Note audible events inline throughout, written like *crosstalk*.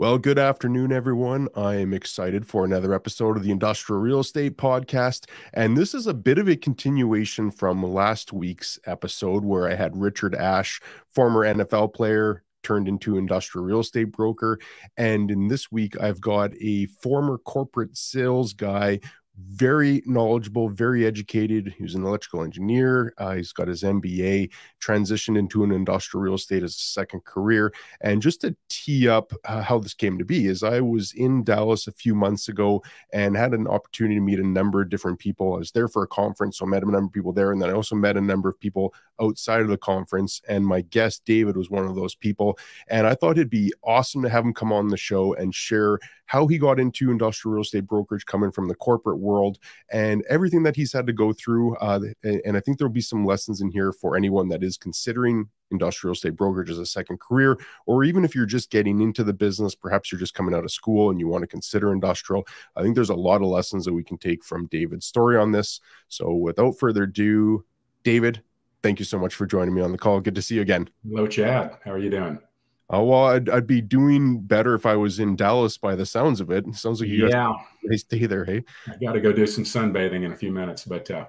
Well, good afternoon, everyone. I am excited for another episode of the Industrial Real Estate Podcast. And this is a bit of a continuation from last week's episode where I had Richard Ash, former NFL player, turned into industrial real estate broker. And in this week, I've got a former corporate sales guy very knowledgeable, very educated. He was an electrical engineer. Uh, he's got his MBA, transitioned into an industrial real estate as a second career. And just to tee up uh, how this came to be, is I was in Dallas a few months ago and had an opportunity to meet a number of different people. I was there for a conference, so I met a number of people there, and then I also met a number of people outside of the conference. And my guest David was one of those people. And I thought it'd be awesome to have him come on the show and share how he got into industrial real estate brokerage coming from the corporate world and everything that he's had to go through. Uh, and I think there'll be some lessons in here for anyone that is considering industrial estate brokerage as a second career, or even if you're just getting into the business, perhaps you're just coming out of school and you want to consider industrial. I think there's a lot of lessons that we can take from David's story on this. So without further ado, David, thank you so much for joining me on the call. Good to see you again. Hello, Chad. How are you doing? Oh well, I'd, I'd be doing better if I was in Dallas by the sounds of it. it sounds like you yeah. guys stay there. Hey, I got to go do some sunbathing in a few minutes, but uh,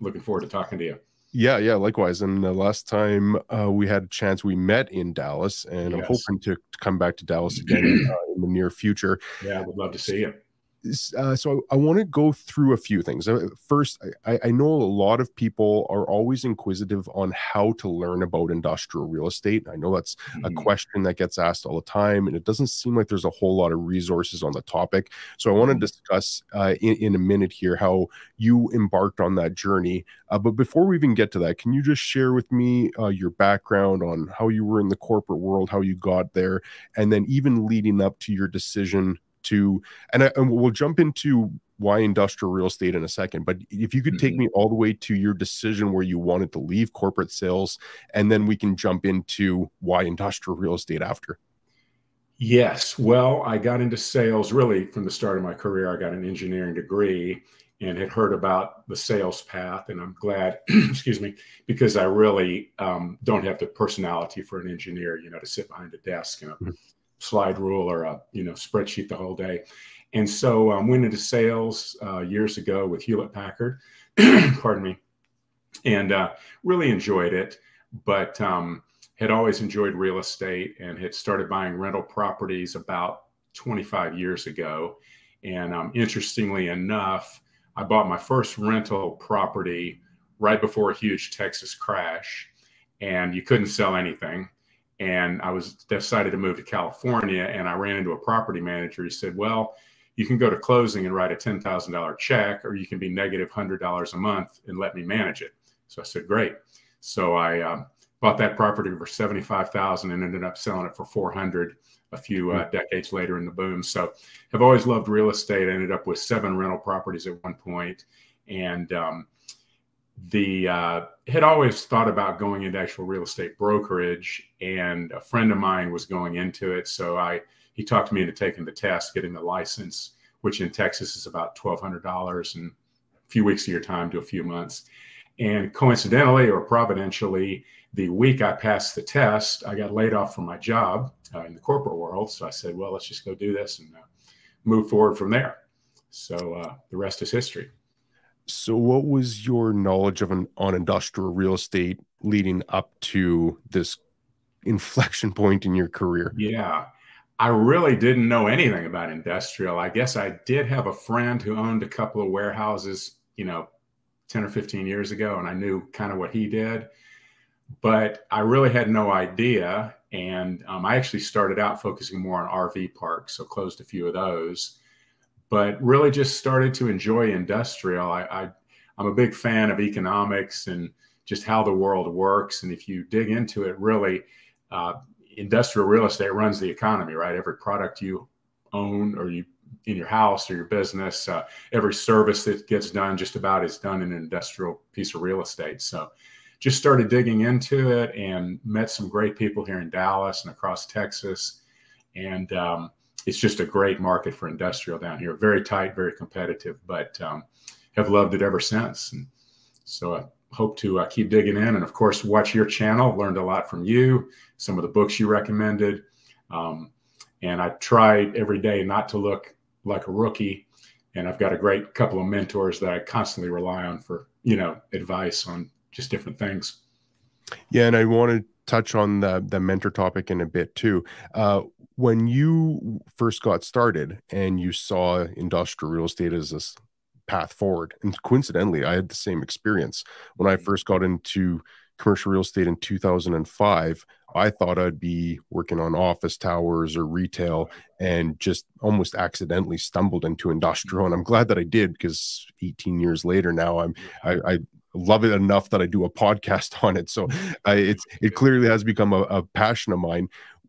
looking forward to talking to you. Yeah, yeah, likewise. And the last time uh, we had a chance, we met in Dallas, and yes. I'm hoping to, to, come back to Dallas again uh, in the near future. Yeah, I would love to see you uh, so I, want to go through a few things. Uh, first, I, I, know a lot of people are always inquisitive on how to learn about industrial real estate. I know that's mm-hmm. a question that gets asked all the time, and it doesn't seem like there's a whole lot of resources on the topic. So I want to mm-hmm. discuss uh, in, in, a minute here how you embarked on that journey. Uh, but before we even get to that, can you just share with me uh, your background on how you were in the corporate world, how you got there, and then even leading up to your decision to and, I, and we'll jump into why industrial real estate in a second but if you could take mm-hmm. me all the way to your decision where you wanted to leave corporate sales and then we can jump into why industrial real estate after. Yes. Well i got into sales really from the start of my career. I got an engineering degree and had heard about the sales path and i'm glad *clears throat* excuse me because i really um, don't have the personality for an engineer you know to sit behind a desk and mm-hmm slide rule or a you know spreadsheet the whole day. And so I um, went into sales uh, years ago with Hewlett Packard, *clears throat* pardon me, and uh, really enjoyed it. But um, had always enjoyed real estate and had started buying rental properties about 25 years ago. And um, interestingly enough, I bought my first rental property right before a huge Texas crash, and you couldn't sell anything and I was decided to move to California and I ran into a property manager. He said, well, you can go to closing and write a $10,000 check, or you can be negative $100 a month and let me manage it. So I said, great. So I uh, bought that property for 75,000 and ended up selling it for 400 a few uh, decades later in the boom. So have always loved real estate. I ended up with seven rental properties at one point and um, the uh, had always thought about going into actual real estate brokerage, and a friend of mine was going into it. So I he talked me into taking the test, getting the license, which in Texas is about twelve hundred dollars and a few weeks of your time to a few months. And coincidentally or providentially, the week I passed the test, I got laid off from my job uh, in the corporate world. So I said, well, let's just go do this and uh, move forward from there. So uh, the rest is history. So, what was your knowledge of an on industrial real estate leading up to this *laughs* inflection point in your career? Yeah, I really didn't know anything about industrial. I guess I did have a friend who owned a couple of warehouses, you know, 10 or 15 years ago, and I knew kind of what he did, but I really had no idea. And um, I actually started out focusing more on RV parks, so closed a few of those but really just started to enjoy industrial. I, I I'm a big fan of economics and just how the world works. And if you dig into it, really, uh, industrial real estate runs the economy, right? Every product you own or you in your house or your business, uh, every service that gets done just about is done in an industrial piece of real estate. So just started digging into it and met some great people here in Dallas and across Texas. And um, it's just a great market for industrial down here. Very tight, very competitive, but um, have loved it ever since. And so I hope to uh, keep digging in, and of course, watch your channel. Learned a lot from you, some of the books you recommended, um, and I try every day not to look like a rookie. And I've got a great couple of mentors that I constantly rely on for, you know, advice on just different things. Yeah, and I want to touch on the the mentor topic in a bit too. Uh, when you first got started and you saw industrial real estate as this path forward, and coincidentally, I had the same experience when I mm-hmm. first got into commercial real estate in 2005. I thought I'd be working on office towers or retail and just almost accidentally stumbled into industrial. And I'm glad that I did because 18 years later now I'm I, I love it enough that I do a *laughs* podcast on it. So *laughs* uh, it's it clearly has become a, a passion of mine.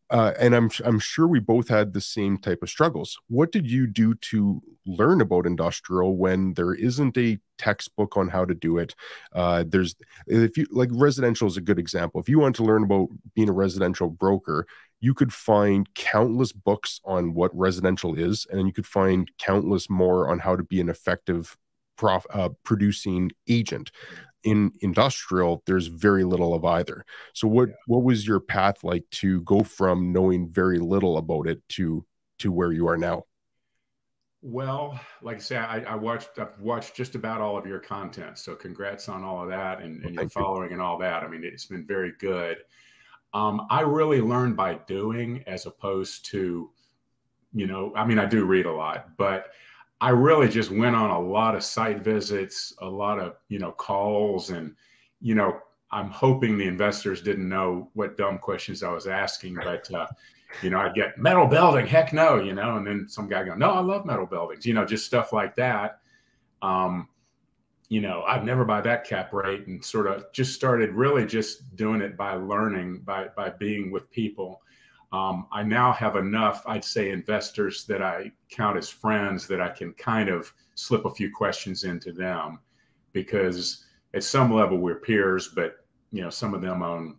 Uh, and I'm I'm sure we both had the same type of struggles. What did you do to learn about industrial when there isn't a textbook on how to do it? Uh, there's if you like residential is a good example. If you want to learn about being a residential broker, you could find countless books on what residential is, and you could find countless more on how to be an effective prof, uh, producing agent in industrial there's very little of either so what yeah. what was your path like to go from knowing very little about it to to where you are now well like i say i, I watched i've watched just about all of your content so congrats on all of that and, and your following you. and all that i mean it's been very good um, i really learned by doing as opposed to you know i mean i do read a lot but I really just went on a lot of site visits, a lot of, you know, calls and, you know, I'm hoping the investors didn't know what dumb questions I was asking, but, uh, you know, I'd get metal building, heck no, you know, and then some guy go, no, I love metal buildings, you know, just stuff like that. Um, you know, I'd never buy that cap rate and sort of just started really just doing it by learning, by, by being with people. Um, I now have enough, I'd say, investors that I count as friends that I can kind of slip a few questions into them because at some level we're peers, but you know, some of them own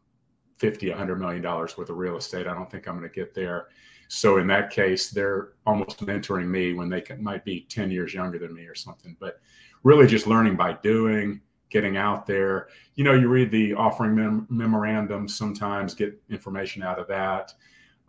50, 100 million dollars worth of real estate. I don't think I'm going to get there. So in that case, they're almost mentoring me when they can, might be 10 years younger than me or something. But really just learning by doing, getting out there. You know, you read the offering mem- memorandum sometimes, get information out of that.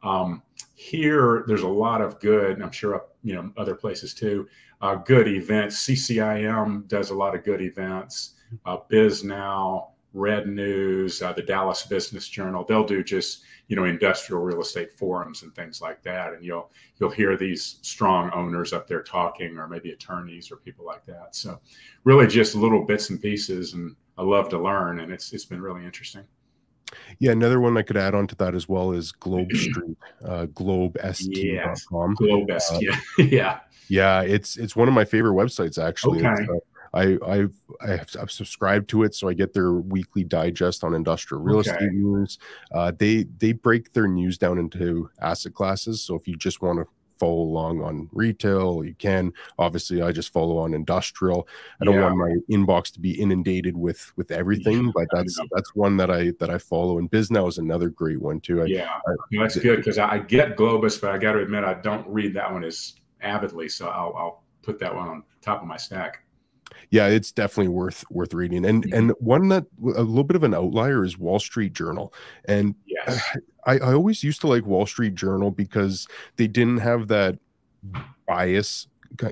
Um, here, there's a lot of good, I'm sure, up, you know, other places too, uh, good events. CCIM does a lot of good events. Uh, Bisnow, Red News, uh, the Dallas Business Journal, they'll do just, you know, industrial real estate forums and things like that. And you'll, you'll hear these strong owners up there talking or maybe attorneys or people like that. So really just little bits and pieces. And I love to learn and it's, it's been really interesting. Yeah, another one I could add on to that as well is Globe *clears throat* Street, uh, globest.com. Globest, uh, yeah, *laughs* yeah, yeah. It's it's one of my favorite websites actually. Okay. Uh, I I've I've subscribed to it, so I get their weekly digest on industrial real okay. estate news. Uh, they they break their news down into asset classes. So if you just want to follow along on retail. You can obviously I just follow on industrial. I don't yeah. want my inbox to be inundated with with everything, but that's that's one that I that I follow. And Bisnow is another great one too. I, yeah, I, that's good because I get Globest, but I got to admit I don't read that one as avidly. So I'll I'll put that one on top of my stack yeah it's definitely worth worth reading and and one that a little bit of an outlier is wall street journal and yes. *laughs* I, I always used to like Wall Street Journal because they didn't have that bias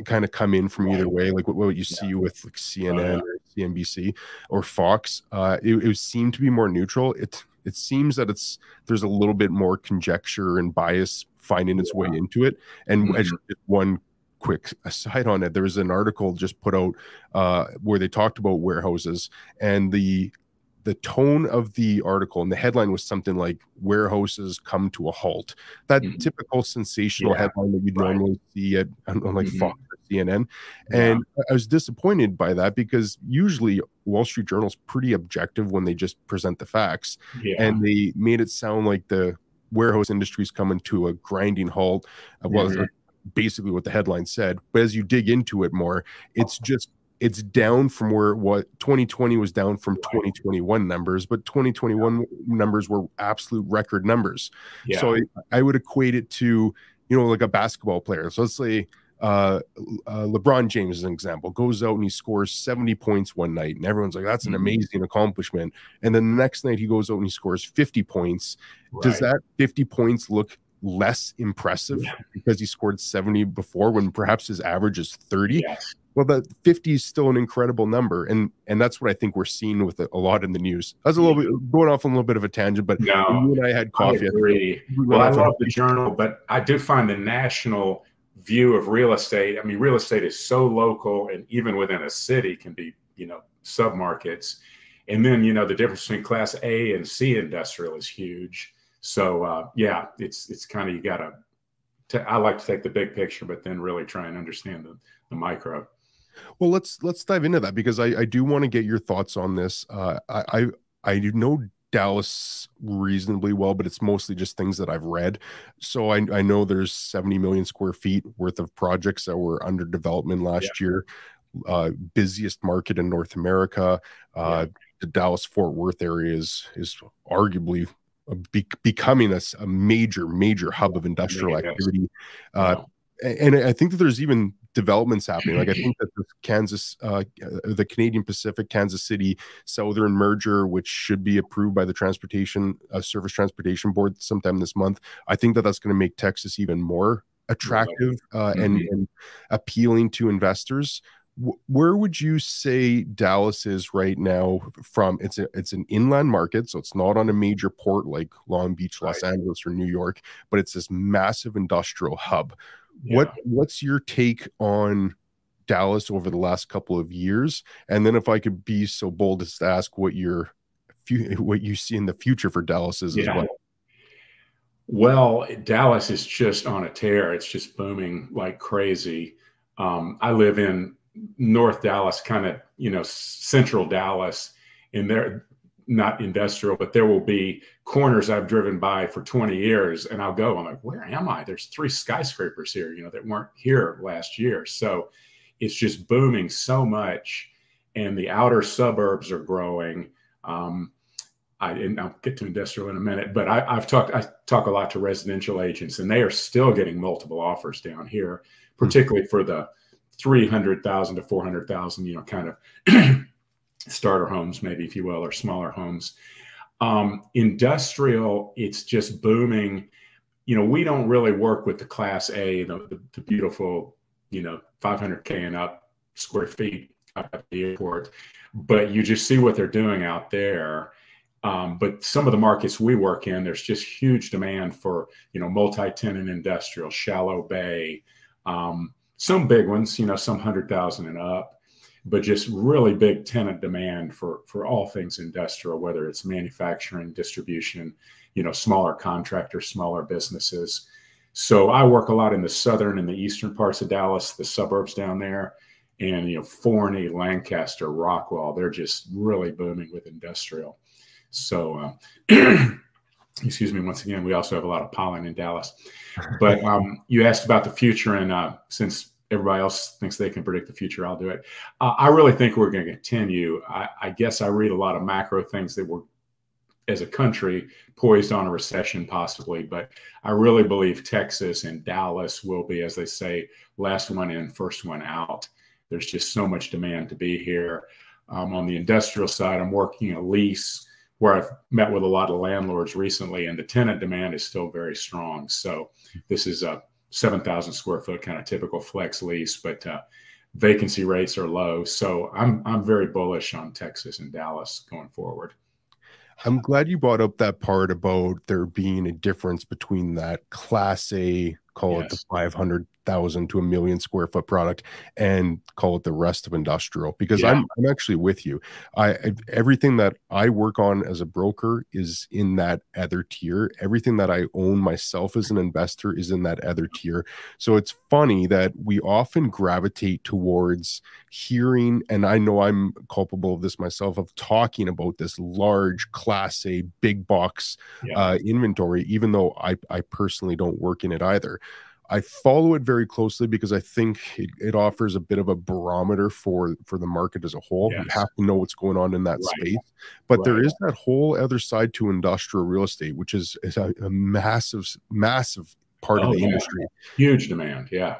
kind of come in from either way, like what, what you see with like CNN oh, yeah. or CNBC or Fox. Uh, it, it seemed to be more neutral. It it seems that it's there's a little bit more conjecture and bias finding its yeah. way into it. And mm -hmm. one quick aside on it, there was an article just put out uh, where they talked about warehouses and the the tone of the article and the headline was something like warehouses come to a halt that mm-hmm. typical sensational yeah, headline that you'd right. normally see at *laughs* on, like mm-hmm. fox or cnn yeah. and i was disappointed by that because usually wall street journal is pretty objective when they just present the facts yeah. and they made it sound like the warehouse industry is coming to a grinding halt well mm-hmm. basically what the headline said but as you dig into it more it's just it's down from where what 2020 was down from 2021 numbers, but 2021 yeah. numbers were absolute record numbers. Yeah. So I, I, would equate it to, you know, like a basketball player. So let's say uh, uh, LeBron James, as an example, goes out and he scores 70 points one night, and everyone's like, that's an mm-hmm. amazing accomplishment. And then the next night he goes out and he scores 50 points. Right. Does that 50 points look less impressive yeah. because he scored 70 before when perhaps his average is 30. Yes. Well, the 50 is still an incredible number, and and that's what I think we're seeing with a lot in the news. I was a little bit going off on a little bit of a tangent, but no, you and I had coffee. I agree. We well, I love the journal, but I do find the national view of real estate. I mean, real estate is so local, and even within a city can be, you know, submarkets. And then, you know, the difference between Class A and C industrial is huge. So, uh, yeah, it's it's kind of you got to. I like to take the big picture, but then really try and understand the, the micro. Well, let's let's dive into that because I, I do want to get your thoughts on this. Uh, I, I I know Dallas reasonably well, but it's mostly just things that I've read. So I, I know there's 70 million square feet worth of projects that were under development last yeah. year. Uh, busiest market in North America. Uh, yeah. The Dallas Fort Worth area is is arguably be, becoming a, a, major major hub of industrial activity. Uh, and I think that there's even developments happening. Like I *clears throat* think that the Kansas, uh, the Canadian Pacific, Kansas City Southern merger, which should be approved by the Transportation uh, Surface Transportation Board sometime this month, I think that that's going to make Texas even more attractive uh, mm-hmm. and, and appealing to investors where would you say Dallas is right now from it's a, it's an inland market so it's not on a major port like Long Beach Los right. Angeles or New York but it's this massive industrial hub yeah. What what's your take on Dallas over the last couple of years? And then if I could be so bold as to ask what your *laughs* what you see in the future for Dallas is yeah. as well. Well, Dallas is just on a tear. It's just booming like crazy. Um, I live in North Dallas, kind of you know central Dallas, and there not industrial, but there will be corners I've driven by for 20 years and I'll go, I'm like, where am I? There's three skyscrapers here, you know, that weren't here last year. So it's just booming so much. And the outer suburbs are growing. Um, I, and I'll get to industrial in a minute, but I, have talked, I talk a lot to residential agents and they are still getting multiple offers down here, particularly for the 300,000 to 400,000, you know, kind of *clears throat* starter homes, maybe if you will, or smaller homes. Um, industrial, it's just booming. You know, we don't really work with the Class A, the, the, the beautiful, you know, 500k and up square feet at the airport, but you just see what they're doing out there. Um, but some of the markets we work in, there's just huge demand for, you know, multi-tenant industrial, shallow bay, um, some big ones, you know, some hundred thousand and up but just really big tenant demand for for all things industrial, whether it's manufacturing, distribution, you know, smaller contractors, smaller businesses. So I work a lot in the southern and the eastern parts of Dallas, the suburbs down there, and you know, Forney, Lancaster, Rockwall, they're just really booming with industrial. So, uh, *clears throat* excuse me, once again, we also have a lot of pollen in Dallas. But um, you asked about the future, and uh, since everybody else thinks they can predict the future. I'll do it. Uh, I really think we're going to continue. I, I, guess I read a lot of macro things that we're, as a country, poised on a recession possibly. But I really believe Texas and Dallas will be, as they say, last one in, first one out. There's just so much demand to be here. Um, on the industrial side, I'm working a lease where I've met with a lot of landlords recently, and the tenant demand is still very strong. So this is a 7,000 square foot kind of typical flex lease, but uh, vacancy rates are low. So I'm, I'm very bullish on Texas and Dallas going forward. I'm glad you brought up that part about there being a difference between that class A, call yes. it the 500 thousand to a million square foot product and call it the rest of industrial because yeah. I'm I'm actually with you. I, I, everything that I work on as a broker is in that other tier. Everything that I own myself as an investor is in that other tier. So it's funny that we often gravitate towards hearing and I know I'm culpable of this myself of talking about this large class A big box yeah. uh, inventory even though I I personally don't work in it either. I follow it very closely because I think it, it, offers a bit of a barometer for for the market as a whole. Yes. You have to know what's going on in that right. space, but right. there is that whole other side to industrial real estate, which is, is a, a, massive, massive part oh, of the yeah. industry. Huge demand, yeah.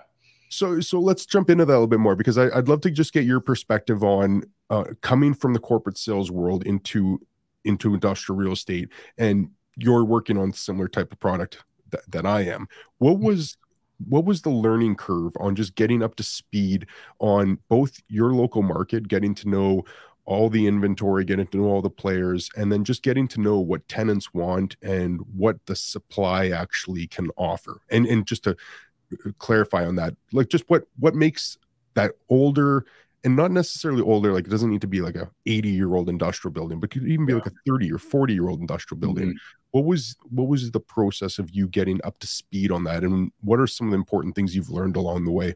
So, so let's jump into that a little bit more because I, would love to just get your perspective on uh, coming from the corporate sales world into into industrial real estate, and you're working on similar type of product th than I am. What was what was the learning curve on just getting up to speed on both your local market, getting to know all the inventory, getting to know all the players, and then just getting to know what tenants want and what the supply actually can offer. And and just to uh, clarify on that, like just what what makes that older and not necessarily older, like it doesn't need to be like a 80 year old industrial building, but could even be yeah. like a 30 or 40 year old industrial building. Mm -hmm. What was what was the process of you getting up to speed on that? And what are some of the important things you've learned along the way?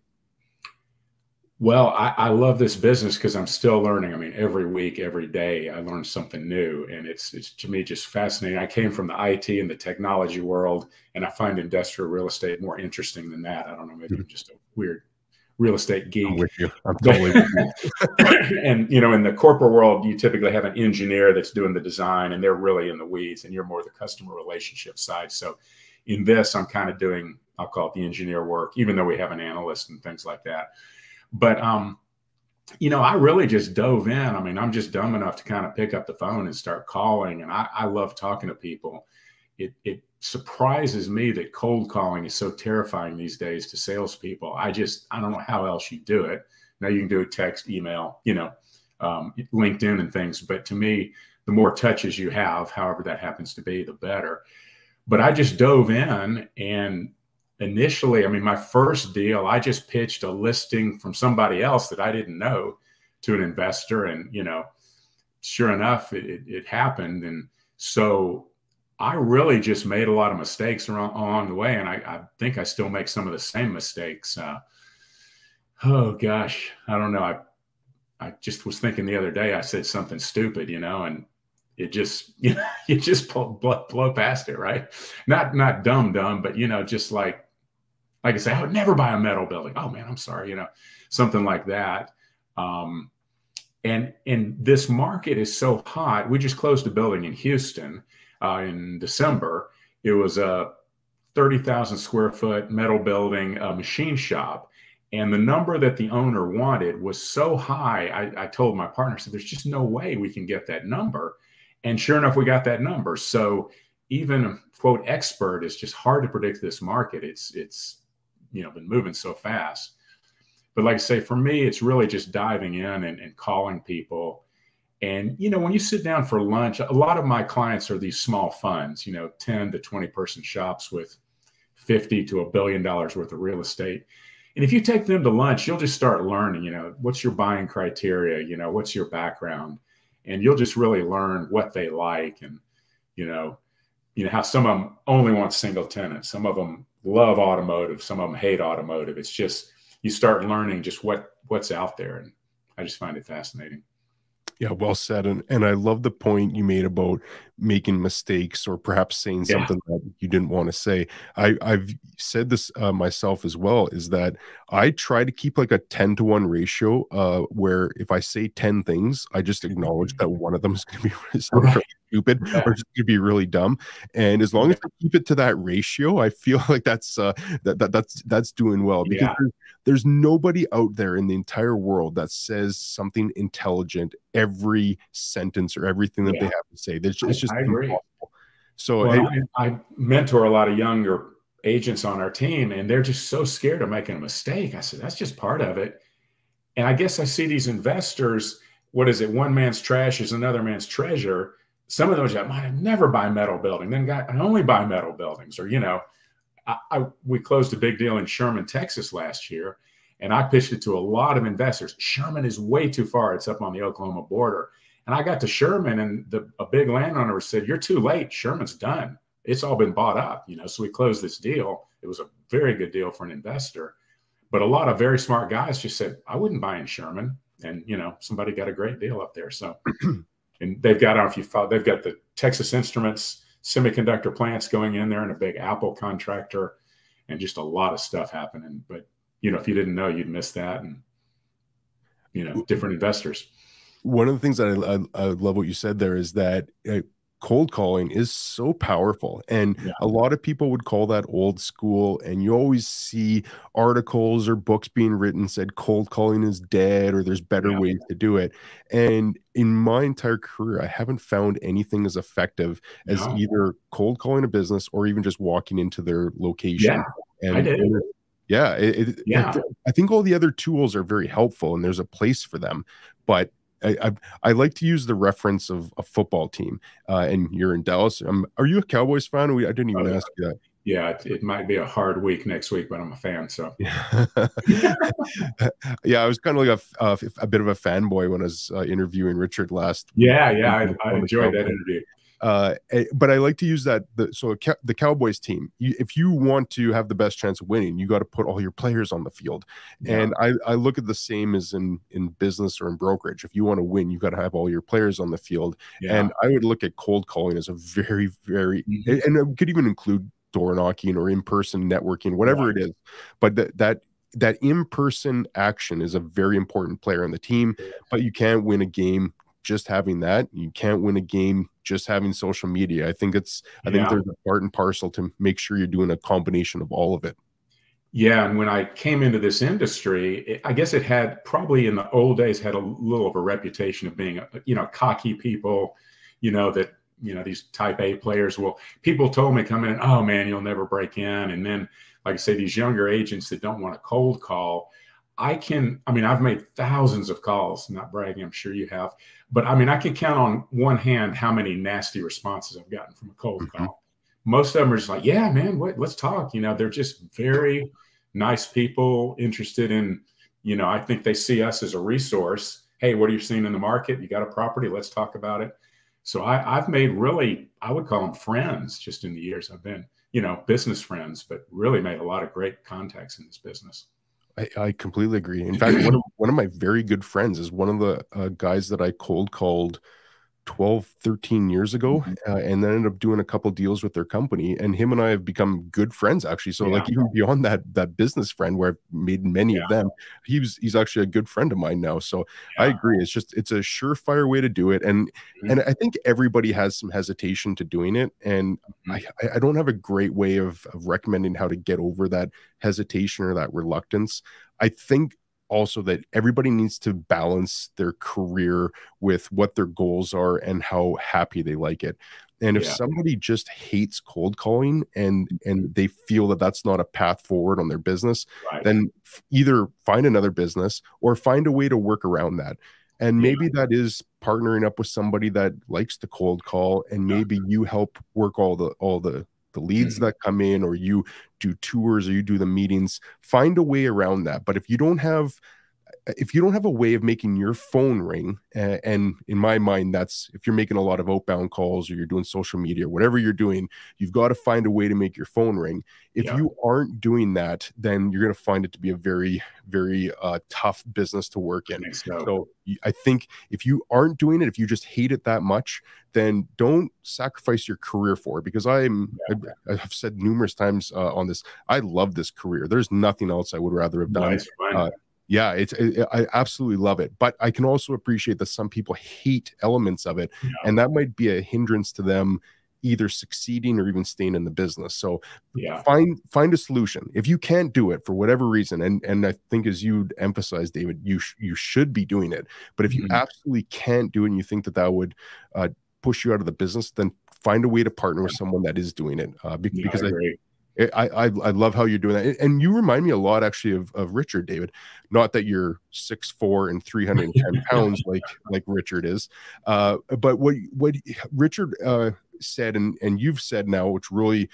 Well, I, I love this business because I'm still learning. I mean, every week, every day, I learn something new, and it's it's to me just fascinating. I came from the IT and the technology world, and I find industrial real estate more interesting than that. I don't know, maybe mm-hmm. I'm just a weird real estate geek. I'm with you. I'm totally you. *laughs* and you know, in the corporate world, you typically have an engineer that's doing the design, and they're really in the weeds, and you're more the customer relationship side. So, in this, I'm kind of doing I'll call it the engineer work, even though we have an analyst and things like that. But um, you know, I really just dove in. I mean, I'm just dumb enough to kind of pick up the phone and start calling, and I, I love talking to people. It it surprises me that cold calling is so terrifying these days to salespeople. I just I don't know how else you do it. Now you can do a text, email, you know, um, LinkedIn and things, but to me, the more touches you have, however that happens to be, the better. But I just dove in and initially, I mean, my first deal, I just pitched a listing from somebody else that I didn't know to an investor. And, you know, sure enough, it, it, it happened. And so I really just made a lot of mistakes along, along the way. And I, I, think I still make some of the same mistakes. Uh, oh, gosh, I don't know. I, I just was thinking the other day, I said something stupid, you know, and it just *laughs* you know you just blow, blow, past it right not not dumb dumb but you know just like like I say, I would never buy a metal building. Oh man, I'm sorry, you know, something like that. Um, and and this market is so hot. We just closed a building in Houston uh, in December. It was a 30,000 square foot metal building, a machine shop. And the number that the owner wanted was so high. I, I told my partner, I said, there's just no way we can get that number. And sure enough, we got that number. So even a quote expert is just hard to predict this market. It's it's you know been moving so fast. But like I say, for me, it's really just diving in and, and calling people. And you know, when you sit down for lunch, a lot of my clients are these small funds, you know, 10 to 20 person shops with 50 to a billion dollars worth of real estate. And if you take them to lunch, you'll just start learning, you know, what's your buying criteria, you know, what's your background, and you'll just really learn what they like and, you know, you know how some of them only want single tenants, some of them love automotive. Some of them hate automotive. It's just you start learning just what what's out there, and I just find it fascinating. Yeah, well said. And and I love the point you made about making mistakes or perhaps saying yeah. something that you didn't want to say. I, I've said this uh, myself as well, is that I try to keep like a 10 to 1 ratio uh, where if I say 10 things, I just acknowledge that one of them is going to be *laughs* really stupid yeah. or just going to be really dumb. And as long as I keep it to that ratio, I feel *laughs* like that's uh, that, that that's that's doing well because yeah. there's, there's nobody out there in the entire world that says something intelligent every sentence or everything that yeah. they have to say. There's, it's just I. Impossible. So well, I, I mentor a lot of younger agents on our team, and they're just so scared of making a mistake. I said that's just part of it. And I guess I see these investors. What is it? One man's trash is another man's treasure some of those I might never buy metal building. Then got I only buy metal buildings, or you know, I, I, we closed a big deal in Sherman, Texas last year, and I pitched it to a lot of investors. Sherman is way too far; it's up on the Oklahoma border. And I got to Sherman, and the, a big landowner said, "You're too late. Sherman's done. It's all been bought up." You know, so we closed this deal. It was a very good deal for an investor, but a lot of very smart guys just said, "I wouldn't buy in Sherman." And you know, somebody got a great deal up there. So *clears throat* and they've got, I don't know if you thought, they've got the Texas Instruments semiconductor plants going in there and a big Apple contractor and just a lot of stuff happening. But, you know, if you didn't know, you'd miss that. And, you know, different investors. One of the things that I, I, I love what you said there is that uh, cold calling is so powerful and Yeah. a lot of people would call that old school and you always see articles or books being written said cold calling is dead or there's better Yeah. ways to do it and in my entire career i haven't found anything as effective as No. either cold calling a business or even just walking into their location Yeah, and I did. yeah it, it- Yeah. I think all the other tools are very helpful and there's a place for them but I, I, I like to use the reference of a football team, uh, and you're in Dallas. Um, are you a Cowboys fan? We, I didn't even Oh, ask you that. Yeah, it, it might be a hard week next week, but I'm a fan. So *laughs* yeah, I was kind of like a, a, a bit of a fanboy when I was uh, interviewing Richard last. yeah, yeah, I, I enjoyed that interview. Uh, eh, but I like to use that. The, so a the Cowboys team, you, if you want to have the best chance of winning, you got to put all your players on the field. Yeah. And I, I look at the same as in in business or in brokerage. If you want to win, you got to have all your players on the field. yeah. And I would look at cold calling as a very, very, Mhm. and- and it could even include door knocking or in person networking, whatever it is. But that that that in person action is a very important player on the team. But you can't win a game just having that. You can't win a game just having social media. I think it's I think there's a part and parcel to make sure you're doing a combination of all of it. Yeah, and when I came into this industry, it, I guess it had probably in the old days had a little of a reputation of being, you know, cocky people, you know, that you know these type A players. Well, people told me coming in, oh man, you'll never break in. And then, like I say, these younger agents that don't want a cold call, I can. I mean, I've made thousands of calls. Not bragging, I'm sure you have, but I mean, I can count on one hand how many nasty responses I've gotten from a cold Mhm. call. Most of them are just like, yeah, man, what, let's talk. You know, they're just very nice people interested in, you know, I think they see us as a resource. Hey, what are you seeing in the market? You got a property? Let's talk about it. So I, I've made really, I would call them friends just in the years I've been, you know, business friends, but really made a lot of great contacts in this business. I, I completely agree. In fact, one of one of my very good friends is one of the uh, guys that I cold called 12, 13 years ago, Mhm. uh, and then ended up doing a couple deals with their company. And him and I have become good friends actually. So like even beyond that that business friend where I've made many Yeah. of them, he was he's actually a good friend of mine now. So I agree. It's just it's a surefire way to do it. And Mhm. and I think everybody has some hesitation to doing it. And Mhm. I, I- I don't have a great way of, of recommending how to get over that hesitation or that reluctance. I think also that everybody needs to balance their career with what their goals are and how happy they like it. And if Yeah. somebody just hates cold calling and and they feel that that's not a path forward on their business, Right. then either find another business or find a way to work around that. And Yeah. maybe that is partnering up with somebody that likes the cold call and Yeah. maybe you help work all the all the the leads Mhm. that come in or you do tours or you do the meetings find a way around that but if you don't have if you don't have a way of making your phone ring uh, and in my mind that's if you're making a lot of outbound calls or you're doing social media whatever you're doing you've got to find a way to make your phone ring if Yeah. you aren't doing that then you're going to find it to be a very very uh, tough business to work in so. so I think if you aren't doing it, if you just hate it that much, then don't sacrifice your career for it. Because I'm, I, I've said numerous times uh, on this, I love this career. There's nothing else I would rather have done. Uh, Yeah, it's it, I absolutely love it. But I can also appreciate that some people hate elements of it, Yeah. and that might be a hindrance to them either succeeding or even staying in the business. So yeah. find find a solution if you can't do it for whatever reason and and i think as you emphasized david you sh- you should be doing it but if you Mhm. absolutely can't do it and you think that that would uh, push you out of the business then find a way to partner with someone that is doing it uh, be- Yeah, because I I, I, I I love how you're doing that, and you remind me a lot actually of, of Richard David. Not that you're six four and three hundred and ten *laughs* pounds like like Richard is, uh, but what what Richard uh, said and and you've said now, which really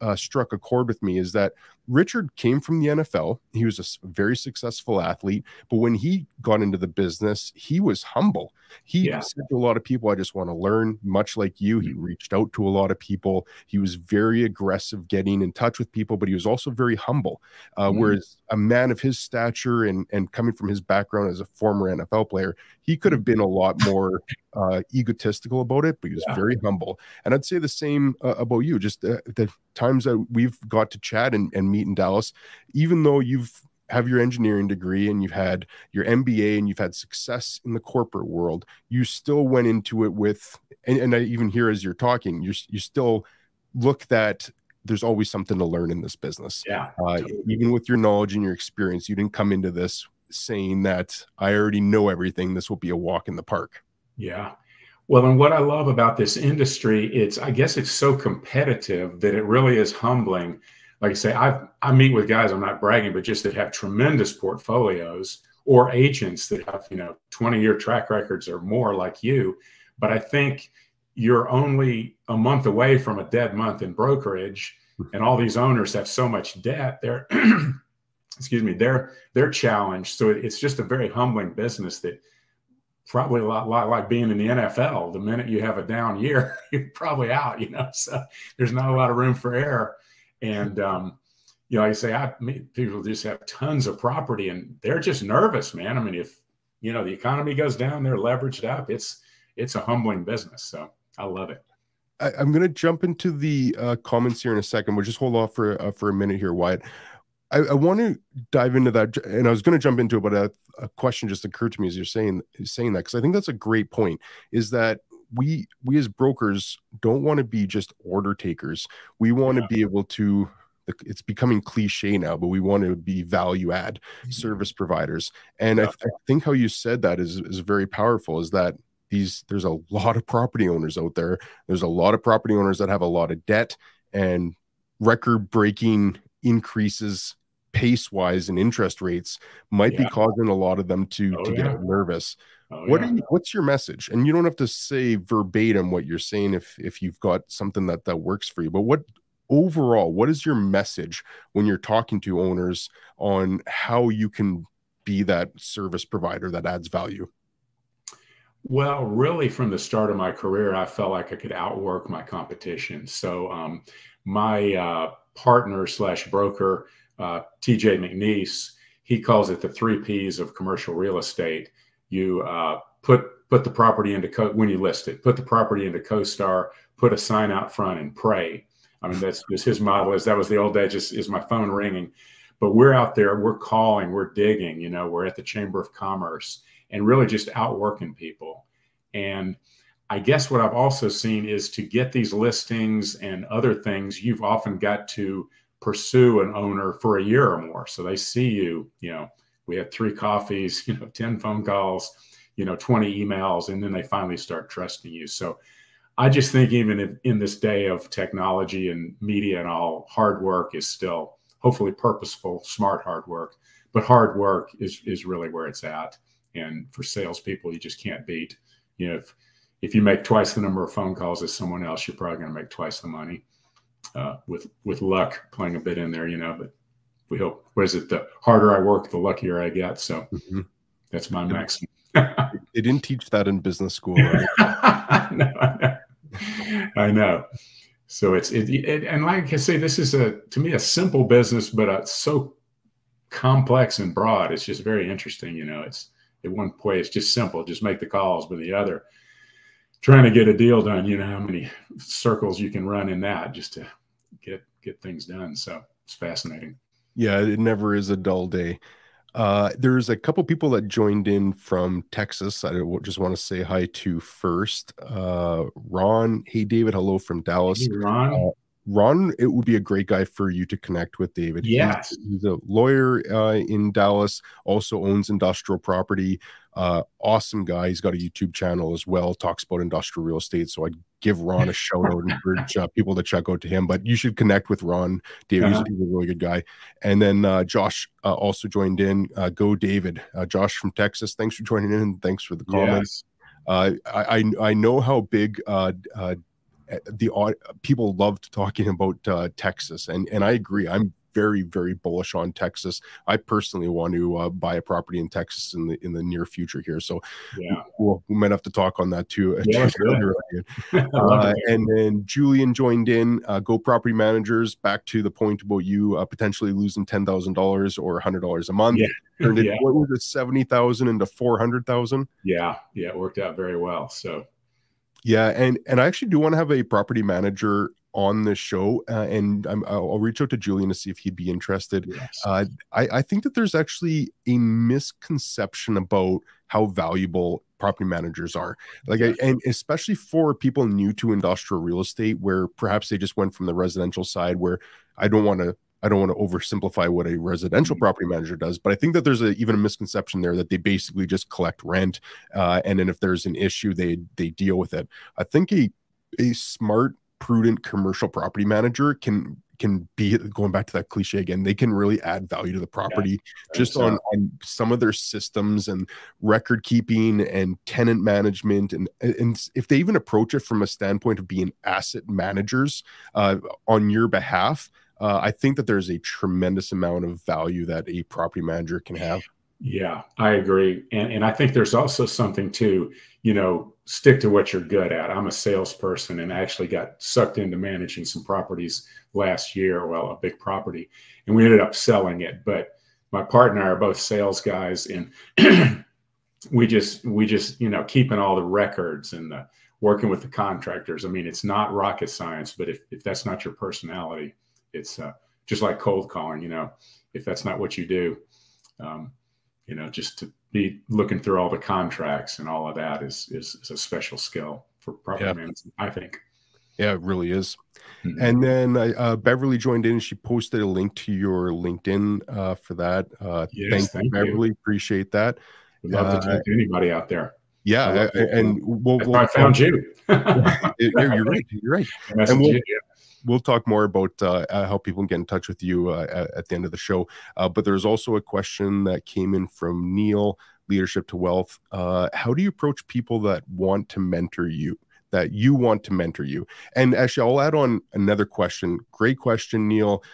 uh, struck a chord with me, is that Richard came from the NFL. He was a very successful athlete, but when he got into the business, he was humble. He Yeah. said to a lot of people, "I just want to learn." Much like you, he reached out to a lot of people. He was very aggressive, getting in touch with people, but he was also very humble. Uh, Mhm. Whereas a man of his stature and and coming from his background as a former NFL player, he could have been a lot more uh, egotistical about it, but he was Yeah. very humble. And I'd say the same uh, about you. Just uh, the times that we've got to chat and, and meet in Dallas, even though you've have your engineering degree and you've had your MBA and you've had success in the corporate world, you still went into it with, and, and I even hear as you're talking, you you still look that there's always something to learn in this business. Yeah. Uh, even with your knowledge and your experience, you didn't come into this saying that I already know everything. This will be a walk in the park. Yeah. Well, and what I love about this industry, it's I guess it's so competitive that it really is humbling. Like I say, I I meet with guys, I'm not bragging, but just that have tremendous portfolios or agents that have, you know, 20 year track records or more like you. But I think you're only a month away from a dead month in brokerage and all these owners have so much debt they're *clears throat* excuse me they're they're challenged so it's just a very humbling business that probably a lot, lot like being in the NFL. The minute you have a down year, *laughs* you're probably out, you know. So there's not a lot of room for error. And um, you know, I say, I people just have tons of property and they're just nervous, man. I mean, if you know the economy goes down, they're leveraged up. It's it's a humbling business. So I love it. I, am going to jump into the uh, comments here in a second. We'll just hold off for uh, for a minute here, Wyatt. I, I want to dive into that, and I was going to jump into it, but a, a, question just occurred to me as you're saying saying that because I think that's a great point. Is that we we as brokers don't want to be just order takers. We want yeah. to be able to. It's becoming cliche now, but we want to be value add mm-hmm. service providers. And yeah. I, th- I think how you said that is is very powerful. Is that these there's a lot of property owners out there. There's a lot of property owners that have a lot of debt and record breaking increases pace wise and interest rates might yeah. be causing a lot of them to oh, to yeah. get nervous. Oh, what yeah. you, what's your message? And you don't have to say verbatim what you're saying if if you've got something that that works for you. But what overall, what is your message when you're talking to owners on how you can be that service provider that adds value? Well, really, from the start of my career, I felt like I could outwork my competition. So, um, my uh, partner slash broker, uh, TJ McNeese, he calls it the three P's of commercial real estate. You uh, put put the property into co- when you list it, put the property into CoStar, put a sign out front, and pray. I mean, that's just his model. Is that was the old days? Just is my phone ringing? But we're out there, we're calling, we're digging. You know, we're at the Chamber of Commerce and really just outworking people. And I guess what I've also seen is to get these listings and other things, you've often got to pursue an owner for a year or more. So they see you, you know, we had three coffees, *laughs* you know, 10 phone calls, you know, 20 emails, and then they finally start trusting you. So I just think even in, in this day of technology and media and all, hard work is still hopefully purposeful, smart hard work. But hard work is is really where it's at. And for salespeople, you just can't beat. You know, if if you make twice the number of phone calls as someone else, you're probably going to make twice the money. Uh, with with luck playing a bit in there, you know. But we hope. What is it? The harder I work, the luckier I get. So mm-hmm. that's my maxim. they didn't teach that in business school. *laughs* Right? no, I know. I know. So it's it, it, and like I say, this is a to me a simple business, but uh, so complex and broad. It's just very interesting. You know, it's at one point it's just simple, just make the calls, but the other, trying to get a deal done. You know how many circles you can run in that just to get get things done. So it's fascinating. Yeah, it never is a dull day. Uh, there's a couple people that joined in from Texas. I just want to say hi to first. Uh, Ron, hey David, hello from Dallas. Hey, Ron. Uh, Ron, it would be a great guy for you to connect with, David. Yes. He's, a lawyer uh, in Dallas, also owns industrial property. Uh, awesome guy. He's got a YouTube channel as well, talks about industrial real estate. So I'd give Ron a shout out and *laughs* encourage uh, people to check out to him. But you should connect with Ron, David. Uh-huh. He's, he's, a really good guy. And then uh, Josh uh, also joined in. Uh, go, David. Uh, Josh from Texas. Thanks for joining in thanks for the comments. Yes. I, I I know how big the people loved talking about uh, Texas, and and I agree. I'm very very bullish on Texas. I personally want to uh, buy a property in Texas in the in the near future here. So yeah, we'll, we might have to talk on that too. *laughs* Yeah, *laughs* uh, and then Julian joined in. Uh, Go Property Managers. Back to the point about you uh, potentially losing ten thousand dollars or hundred dollars a month. Yeah. Turned it, *laughs* yeah. what was it, seventy thousand into four hundred thousand? Yeah, yeah, it worked out very well. So yeah, and and I actually do want to have a property manager on the show, uh, and i will reach out to Julian to see if he'd be interested. Yes. Uh, I, I think that there's actually a misconception about how valuable property managers are like I, and especially for people new to industrial real estate where perhaps they just went from the residential side where i don't want to I don't want to oversimplify what a residential mm-hmm. property manager does, but I think that there's a, even a misconception there that they basically just collect rent, uh, and then if there's an issue, they they deal with it. I think a a smart, prudent commercial property manager can can be going back to that cliche again they can really add value to the property yeah, just on, on some of their systems and record keeping and tenant management and and if they even approach it from a standpoint of being asset managers uh, on your behalf uh, I think that there's a tremendous amount of value that a property manager can have. Yeah, I agree. And, and I think there's also something to, you know, stick to what you're good at. I'm a salesperson and I actually got sucked into managing some properties last year, well, a big property, and we ended up selling it. But my partner and I are both sales guys and *clears throat* we just we just, you know, keeping all the records and the working with the contractors. I mean, it's not rocket science, but if, if that's not your personality, it's uh, just like cold calling. You know, if that's not what you do, um, you know, just to be looking through all the contracts and all of that is is, is a special skill for property yeah. management. I think. Yeah, it really is. Mm-hmm. And then uh, Beverly joined in and she posted a link to your LinkedIn uh, for that. Uh, yes, thank, thank you, Beverly. You. Appreciate that. Would love to uh, talk to anybody out there. Yeah, and we'll, we'll, I found you. *laughs* you're right. You're right. *laughs* And we'll, we'll talk more about uh, uh, how people can get in touch with you uh, at, the end of the show. Uh, but there's also a question that came in from Neil, Leadership to Wealth. Uh, how do you approach people that want to mentor you? That you want to mentor you. And actually, I'll add on another question. Great question, Neil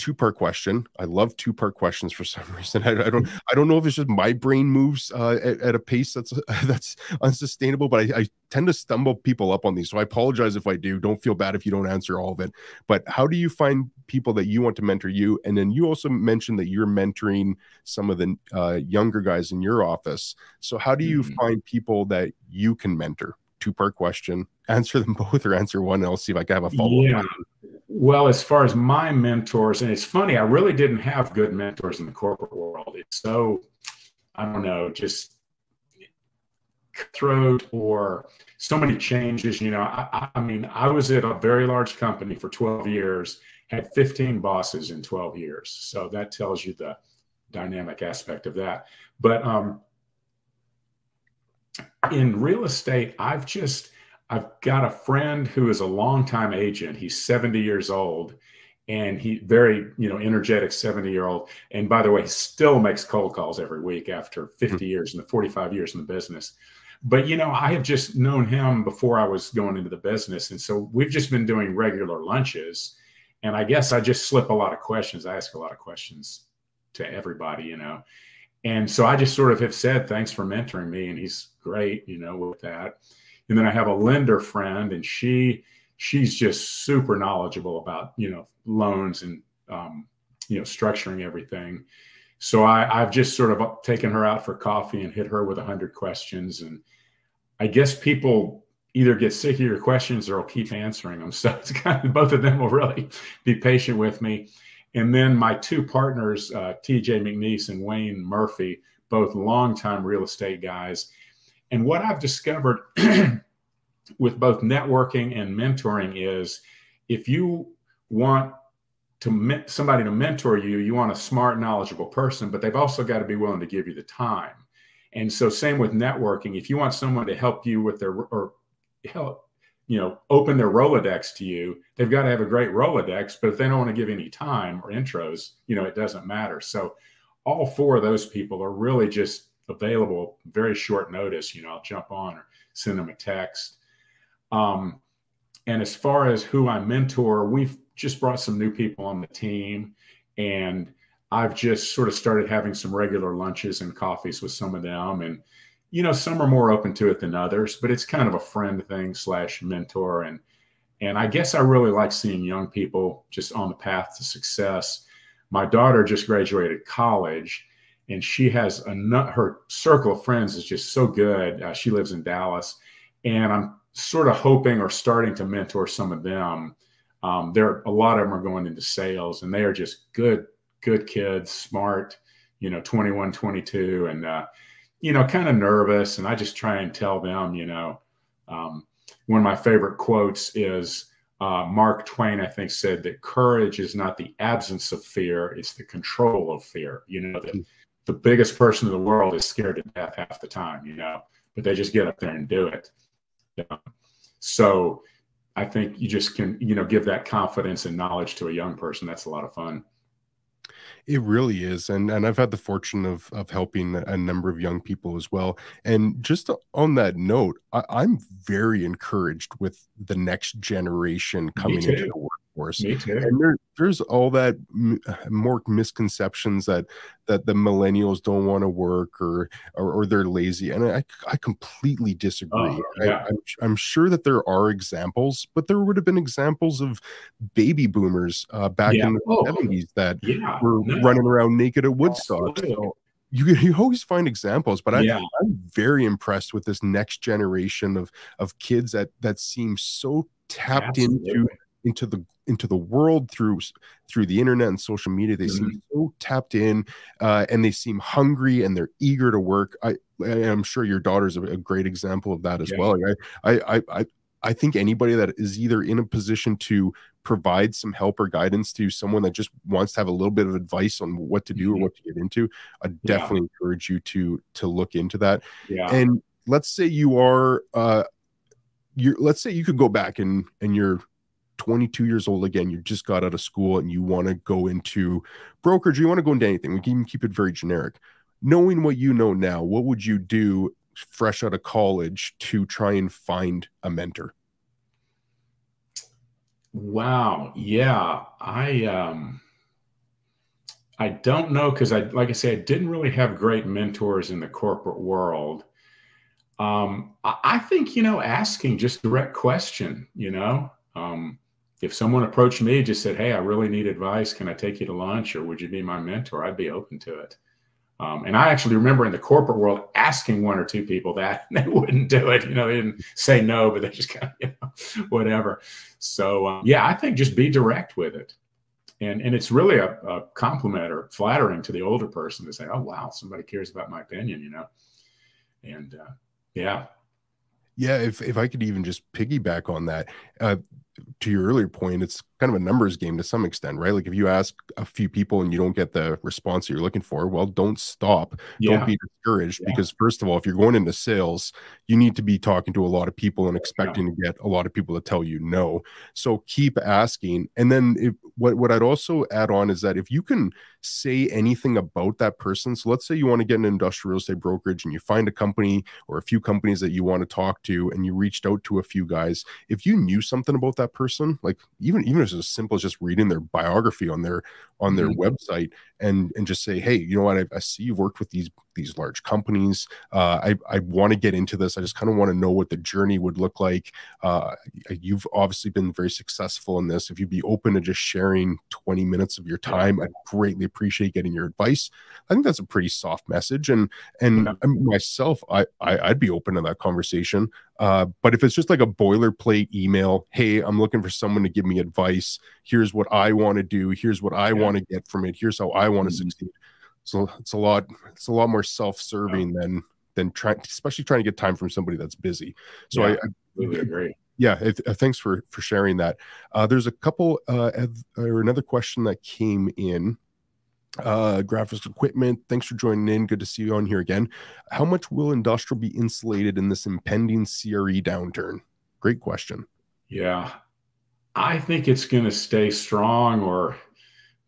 two part question. I love two part questions for some *laughs* reason. I, I, don't I don't know if it's just my brain moves uh, at, at, a pace that's *laughs* that's unsustainable, but I, I, tend to stumble people up on these. So I apologize if I do. Don't feel bad if you don't answer all of it. But how do you find people that you want to mentor you? And then you also mentioned that you're mentoring some of the uh, younger guys in your office. So how do you mm-hmm. find people that you can mentor? Two part question. *laughs* Answer them both or answer one. And I'll see if I can have a follow up. Yeah. Well, as far as my mentors, and it's funny, I really didn't have good mentors in the corporate world. It's so, I don't know, just cutthroat or so many changes. You know, I, I, mean, I was at a very large company for 12 years, had 15 bosses in 12 years. So that tells you the dynamic aspect of that. But um, in real estate, I've just, I've got a friend who is a longtime agent. He's 70 years old and he very, you know, energetic 70 year old. And by the way, still makes cold calls every week after 50 mm-hmm. years and the 45 years in the business. But, you know, I have just known him before I was going into the business. And so we've just been doing regular lunches. And I guess I just slip a lot of questions. I ask a lot of questions to everybody, you know. And so I just sort of have said, thanks for mentoring me. And he's great, you know, with that. And then I have a lender friend, and she she's just super knowledgeable about you know loans and um, you know structuring everything. So I, I've just sort of taken her out for coffee and hit her with a hundred questions, and I guess people either get sick of your questions or will keep answering them. *laughs* So it's kind of both of them will really be patient with me. And then my two partners, uh, TJ McNeese and Wayne Murphy, both longtime real estate guys. And what I've discovered *clears throat* with both networking and mentoring is if you want to somebody to mentor you, you want a smart, knowledgeable person, but they've also got to be willing to give you the time. And so, same with networking. If you want someone to help you with their or help, you know, open their Rolodex to you, they've got to have a great Rolodex. But if they don't want to give any time or intros, you know, it doesn't matter. So, all four of those people are really just available very short notice. You know, I'll jump on or send them a text. Um, and as far as who I mentor, we've just brought some new people on the team, and I've just sort of started having some regular lunches and coffees with some of them. And you know, some are more open to it than others, but it's kind of a friend thing slash mentor. And and I guess I really like seeing young people just on the path to success. My daughter just graduated college and she has a her circle of friends is just so good. Uh, she lives in Dallas, and I'm sort of hoping or starting to mentor some of them um, there a lot of them are going into sales, and they are just good, good kids, smart, you know, 21, 22, and uh, you know, kind of nervous. And I just try and tell them, you know, um, one of my favorite quotes is uh, Mark Twain, I think, said that courage is not the absence of fear; it's the control of fear. You know, the, the biggest person in the world is scared to death half the time. You know, but they just get up there and do it. Yeah. So I think you just can, you know, give that confidence and knowledge to a young person. That's a lot of fun. It really is, and and I've had the fortune of of helping a number of young people as well. And just on that note, I, am very encouraged with the next generation coming into the workforce. Me too. And there, there's all that more misconceptions that that the millennials don't want to work or, or, or they're lazy, and I I completely disagree. Oh, yeah. I, am I'm, I'm sure that there are examples, but there would have been examples of baby boomers uh, back yeah. in the oh, 70s that yeah. were no. running around naked at Woodstock. So, you, you always find examples, but I, yeah. I'm very impressed with this next generation of of kids that that seem so tapped Absolutely. into into the into the world through through the internet and social media they mm-hmm. seem so tapped in uh, and they seem hungry and they're eager to work i i'm sure your daughter's a, a great example of that as yeah. well I, I i i think anybody that is either in a position to provide some help or guidance to someone that just wants to have a little bit of advice on what to do mm-hmm. or what to get into i definitely yeah. encourage you to to look into that yeah. and let's say you are uh you let's say you could go back and and you're 22 years old again, you just got out of school and you want to go into brokerage, you want to go into anything. We can keep it very generic. Knowing what you know now, what would you do fresh out of college to try and find a mentor? Wow. Yeah. I um I don't know because I like I say I didn't really have great mentors in the corporate world. Um, I think you know asking just direct question, you know, um, if someone approached me just said, "Hey, I really need advice. Can I take you to lunch, or would you be my mentor?" I'd be open to it. Um, and I actually remember in the corporate world asking one or two people that and *laughs* they wouldn't do it. You know, they didn't say no, but they just *laughs* kind of, you know, whatever. So um, yeah, I think just be direct with it. And, and it's really a, a compliment or flattering to the older person to say, oh, wow, somebody cares about my opinion, you know? And uh, yeah. Yeah. If, if I could even just piggyback on that, uh, to your earlier point, it's kind of a numbers game to some extent, right? Like if you ask a few people and you don't get the response you're looking for, well, don't stop. Yeah. Don't be discouraged yeah. because first of all, if you're going into sales, you need to be talking to a lot of people and expecting yeah. to get a lot of people to tell you no. So keep asking. And then if, what what I'd also add on is that if you can say anything about that person, so let's say you want to get an industrial real estate brokerage and you find a company or a few companies that you want to talk to and you reached out to a few guys, if you knew something about that person, like even even as simple as just reading their biography on their on their mm-hmm. website and and just say, hey, you know what, I, I see you've worked with these these large companies. Uh, I I want to get into this. I just kind of want to know what the journey would look like. Uh, you've obviously been very successful in this. If you'd be open to just sharing 20 minutes of your time. I'd greatly appreciate getting your advice. I think that's a pretty soft message, and and yeah. myself, I, I would be open to that conversation. Uh, but if it's just like a boilerplate email, hey, I'm looking for someone to give me advice. Here's what I want to do. Here's what I yeah. want to get from it. Here's how I want to mm-hmm. succeed. So it's a lot. It's a lot more self-serving yeah. than than trying, especially trying to get time from somebody that's busy. So yeah, I, I really agree. Yeah, it, uh, thanks for for sharing that. Uh, there's a couple uh, or another question that came in uh graphics equipment thanks for joining in good to see you on here again how much will industrial be insulated in this impending cre downturn great question yeah i think it's going to stay strong or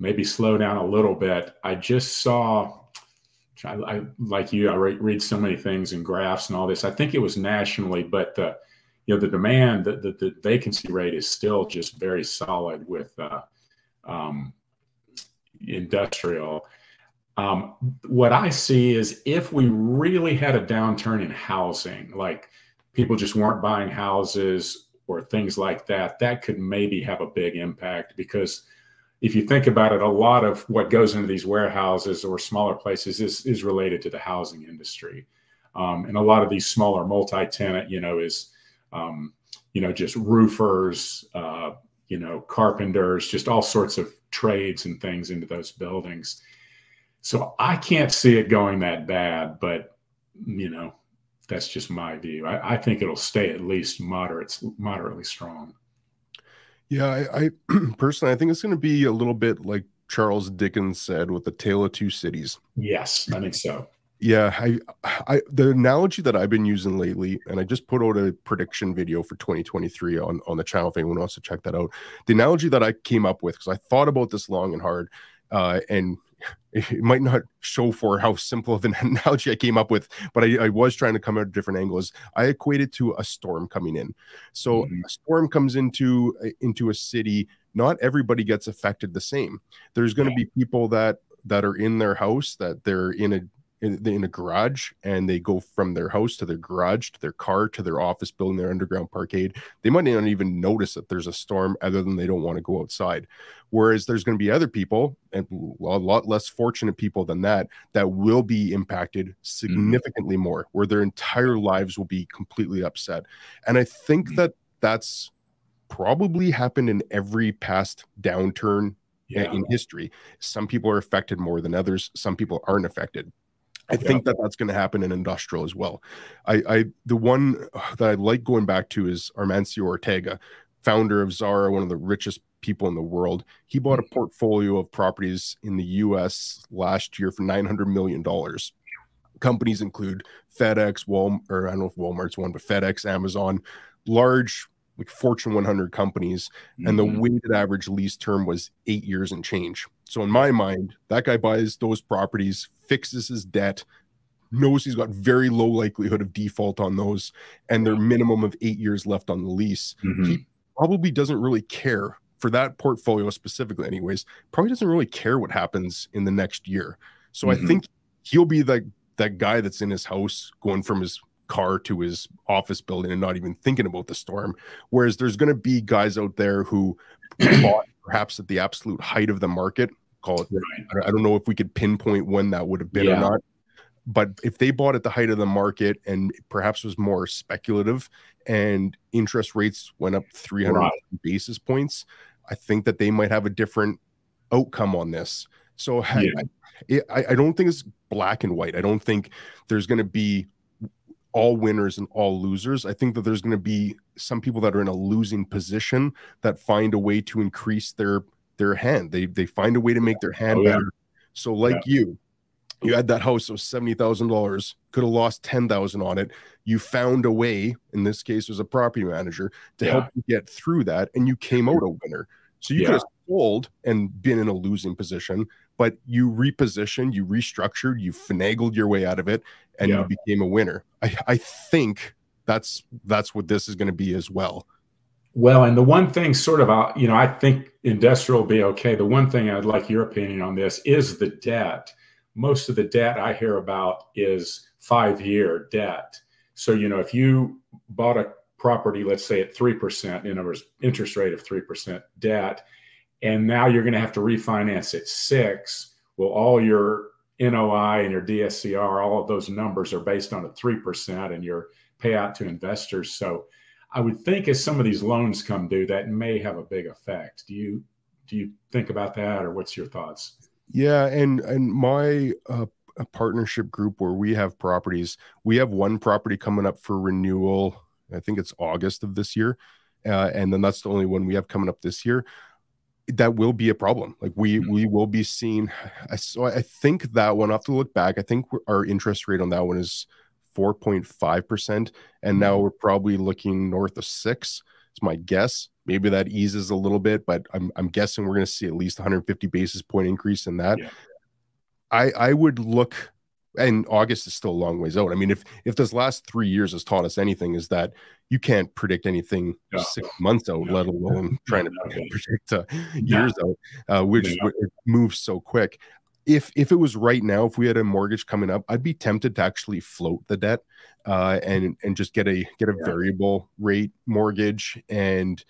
maybe slow down a little bit i just saw I, I like you i read, read so many things and graphs and all this i think it was nationally but the you know the demand the, the, the vacancy rate is still just very solid with uh um industrial. Um, what I see is if we really had a downturn in housing, like people just weren't buying houses or things like that, that could maybe have a big impact because if you think about it, a lot of what goes into these warehouses or smaller places is, is related to the housing industry. Um, and a lot of these smaller multi-tenant, you know, is, um, you know, just roofers, uh, you know, carpenters, just all sorts of trades and things into those buildings. So I can't see it going that bad, but you know, that's just my view. I, I think it'll stay at least moderate, moderately strong. Yeah, I, I *clears throat* personally, I think it's going to be a little bit like Charles Dickens said with the Tale of Two Cities. Yes, I think so. Yeah, I, I, the analogy that I've been using lately, and I just put out a prediction video for 2023 on on the channel if anyone wants to check that out. The analogy that I came up with because I thought about this long and hard, uh, and it might not show for how simple of an *laughs* analogy I came up with, but I, I was trying to come at different angles. I equated to a storm coming in. So mm-hmm. a storm comes into into a city. Not everybody gets affected the same. There's going to be people that that are in their house that they're in a in, in a garage and they go from their house to their garage to their car to their office building their underground parkade they might not even notice that there's a storm other than they don't want to go outside whereas there's going to be other people and a lot less fortunate people than that that will be impacted mm-hmm. significantly mm-hmm. more where their entire lives will be completely upset and i think mm-hmm. that that's probably happened in every past downturn yeah. in history. Some people are affected more than others. Some people aren't affected. I think that that's going to happen in industrial as well. I, I the one that I like going back to is Amancio Ortega, founder of Zara, one of the richest people in the world. He bought a mm-hmm. portfolio of properties in the U.S. last year for nine hundred million dollars. Companies include FedEx, Walmart, or I don't know if Walmart's one, but FedEx, Amazon, large like Fortune 100 companies, mm-hmm. and the mm-hmm. weighted average lease term was eight years and change. So in my mind, that guy buys those properties, fixes his debt, knows he's got very low likelihood of default on those, and their minimum of eight years left on the lease. Mm-hmm. He probably doesn't really care for that portfolio specifically, anyways. Probably doesn't really care what happens in the next year. So mm-hmm. I think he'll be that that guy that's in his house going from his car to his office building and not even thinking about the storm. Whereas there's going to be guys out there who *clears throat* bought perhaps at the absolute height of the market. Call it. Right. I don't know if we could pinpoint when that would have been yeah. or not. But if they bought at the height of the market and perhaps was more speculative and interest rates went up 300 right. basis points, I think that they might have a different outcome on this. So yeah. I, I, don't think it's black and white. I don't think there's going to be all winners and all losers. I think that there's going to be some people that are in a losing position that find a way to increase their their hand. They they find a way to make their hand oh, yeah. better. So like yeah. you, you had that house, of seventy thousand dollars, could have lost ten thousand on it. You found a way. In this case, was a property manager to yeah. help you get through that, and you came out a winner. So you could have sold and been in a losing position, but you repositioned, you restructured, you finagled your way out of it, and yeah. you became a winner. I, I think that's that's what this is going to be as well. Well, and the one thing, sort of, uh, you know, I think industrial will be okay. The one thing I'd like your opinion on this is the debt. Most of the debt I hear about is five year debt. So, you know, if you bought a property, let's say at 3%, in other words, interest rate of 3% debt, and now you're going to have to refinance at six. Well, all your NOI and your DSCR, all of those numbers are based on a 3% and your payout to investors. So I would think as some of these loans come due, that may have a big effect. Do you do you think about that or what's your thoughts? Yeah, and and my uh, partnership group where we have properties, we have one property coming up for renewal. I think it's August of this year. Uh, and then that's the only one we have coming up this year that will be a problem. Like we mm-hmm. we will be seeing. So I think that one. I have to look back. I think our interest rate on that one is four point five percent, and now mm-hmm. we're probably looking north of six. It's my guess. Maybe that eases a little bit, but I'm I'm guessing we're going to see at least 150 basis point increase in that. Yeah. I I would look and August is still a long ways out. I mean, if if this last three years has taught us anything, is that you can't predict anything no. six months out, no. let alone *laughs* trying to *laughs* predict uh, years out, uh, which it moves so quick. If if it was right now, if we had a mortgage coming up, I'd be tempted to actually float the debt uh, and and just get a get a yeah. variable rate mortgage and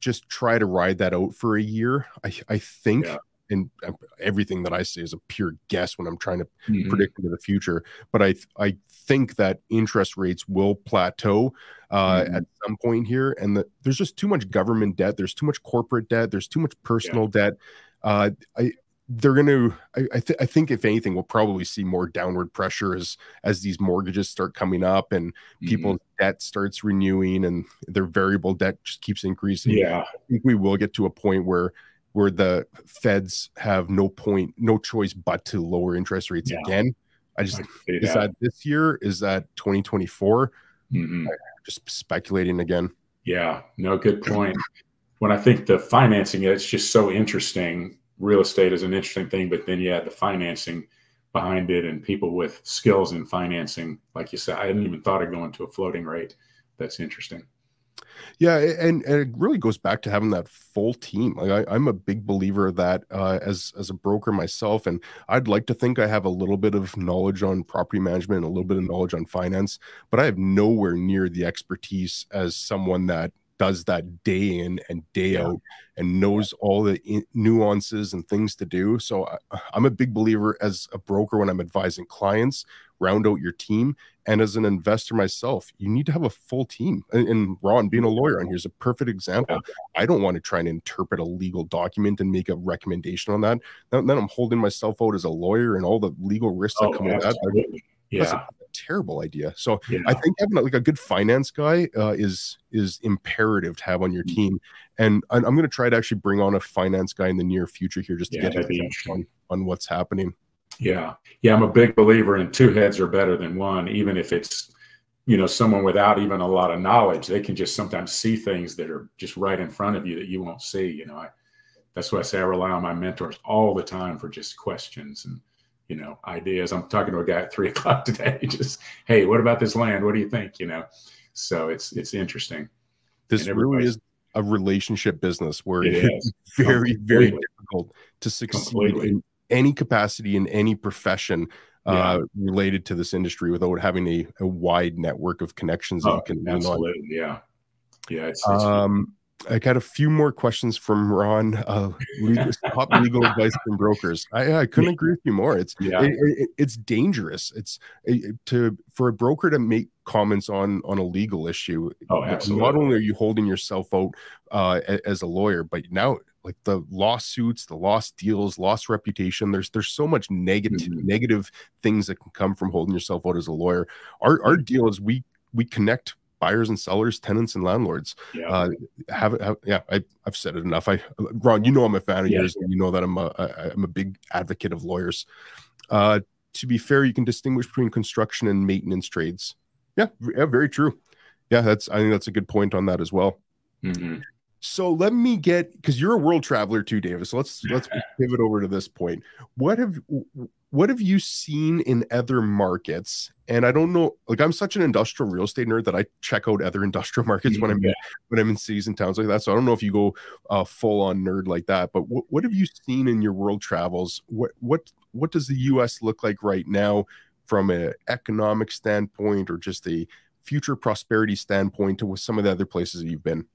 just try to ride that out for a year. I I think. And everything that I say is a pure guess when I'm trying to mm-hmm. predict into the future. But I I think that interest rates will plateau uh, mm-hmm. at some point here, and that there's just too much government debt. There's too much corporate debt. There's too much personal yeah. debt. Uh, I they're going to I, I, th- I, think if anything we'll probably see more downward pressure as as these mortgages start coming up and mm-hmm. people's debt starts renewing and their variable debt just keeps increasing yeah i think we will get to a point where where the feds have no point no choice but to lower interest rates yeah. again i just I is that. that. this year is that 2024 mm-hmm. just speculating again yeah no good point when i think the financing it's just so interesting real estate is an interesting thing, but then you add the financing behind it and people with skills in financing. Like you said, I hadn't even thought of going to a floating rate. That's interesting. Yeah, and, and it really goes back to having that full team. Like I, am a big believer that uh, as as a broker myself, and I'd like to think I have a little bit of knowledge on property management, and a little bit of knowledge on finance, but I have nowhere near the expertise as someone that does that day in and day yeah. out and knows all the nuances and things to do. So I, I'm a big believer as a broker when I'm advising clients, round out your team. And as an investor myself, you need to have a full team. And, and Ron, being a lawyer on here is a perfect example. Yeah. I don't want to try and interpret a legal document and make a recommendation on that. Then, then I'm holding myself out as a lawyer and all the legal risks oh, that come with that. Yeah terrible idea. So yeah. I think having like a good finance guy uh, is is imperative to have on your mm. team. And I'm, going to try to actually bring on a finance guy in the near future here just to yeah, get on, on what's happening. Yeah, yeah, I'm a big believer in two heads are better than one, even if it's you know someone without even a lot of knowledge. They can just sometimes see things that are just right in front of you that you won't see. You know, I that's why I say I rely on my mentors all the time for just questions and you know, ideas. I'm talking to a guy at three *laughs* o'clock today. Just, hey, what about this land? What do you think? You know, so it's it's interesting. This really is a relationship business where it it's *laughs* very very difficult to succeed Completely. in any capacity in any profession uh, related to this industry without having a, a wide network of connections oh, that you can absolutely yeah yeah it's, it's um I got a few more questions from Ron. Uh, legal, *laughs* top legal advice from brokers. I, I couldn't agree with you more. It's yeah. It, it, it's dangerous. It's it, to for a broker to make comments on on a legal issue. Oh, absolutely. Not only are you holding yourself out uh, as a lawyer, but now like the lawsuits, the lost deals, lost reputation. There's there's so much negative mm -hmm. negative things that can come from holding yourself out as a lawyer. Our our deal is we we connect buyers and sellers, tenants and landlords. Yeah. Uh, have, have, yeah, I, have said it enough. I, Ron, you know, I'm a fan of yeah. yours and you know that I'm a, I, I'm a big advocate of lawyers. Uh, to be fair, you can distinguish between construction and maintenance trades. Yeah, yeah, very true. Yeah, that's, I think that's a good point on that as well. Mm-hmm. So let me get because you're a world traveler too, David. So let's *laughs* let's pivot over to this point. What have what have you seen in other markets? And I don't know, like I'm such an industrial real estate nerd that I check out other *laughs* industrial markets when I'm in, when I'm in cities and towns like that. So I don't know if you go uh, full on nerd like that. But what what have you seen in your world travels? What what what does the U.S. look like right now from an economic standpoint, or just a future prosperity standpoint to with some of the other places that you've been?